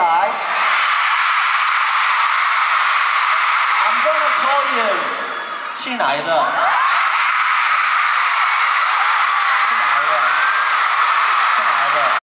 side. I'm gonna call you 亲爱的。